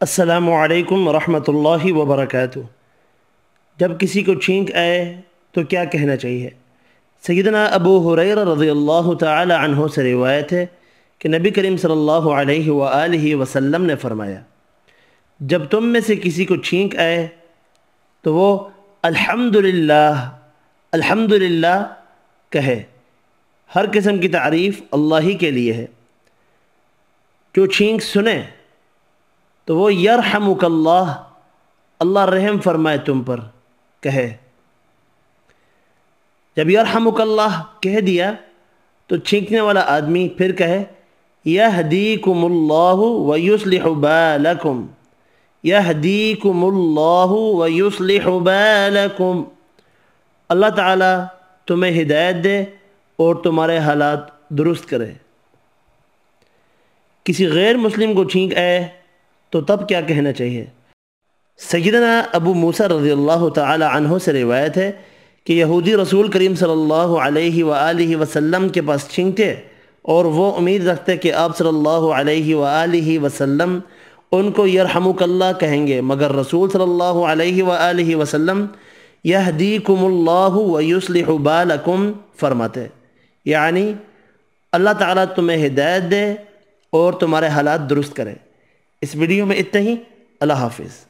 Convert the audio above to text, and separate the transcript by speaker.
Speaker 1: السلام علیکم ورحمۃ اللہ وبرکاتہ۔ جب کسی کو چھینک آئے تو کیا کہنا چاہیے؟ سیدنا ابو حریر رضی اللہ تعالی عنہ سے روایت ہے کہ نبی کریم صلی اللہ علیہ وآلہ وسلم نے فرمایا، جب تم میں سے کسی کو چھینک آئے تو وہ الحمدللہ الحمدللہ کہے۔ ہر قسم کی تعریف اللہ ہی کے لیے ہے۔ جو چھینک سنے تو وہ یرحمک اللہ اللہ رحم فرمائے تم پر، کہے۔ جب یرحمک اللہ کہہ دیا تو چھینکنے والا آدمی پھر کہے، یہدیکم اللہ ویصلح بالکم، یہدیکم اللہ ویصلح بالکم۔ اللہ تعالیٰ تمہیں ہدایت دے اور تمہارے حالات درست کرے۔ کسی غیر مسلم کو چھینک آئے تو تب کیا کہنا چاہیے؟ سیدنا ابو موسیٰ رضی اللہ تعالی عنہ سے روایت ہے کہ یہودی رسول کریم صلی اللہ علیہ وآلہ وسلم کے پاس چھینکتے اور وہ امید رکھتے کہ آپ صلی اللہ علیہ وآلہ وسلم ان کو یرحمک اللہ کہیں گے، مگر رسول صلی اللہ علیہ وآلہ وسلم یہدیکم اللہ ویصلح بالکم فرماتے یعنی اللہ تعالیٰ تمہیں ہدایت دے اور تمہارے حالات درست کرے۔ اس ویڈیو میں اتنا ہی۔ اللہ حافظ۔